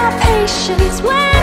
my patience. When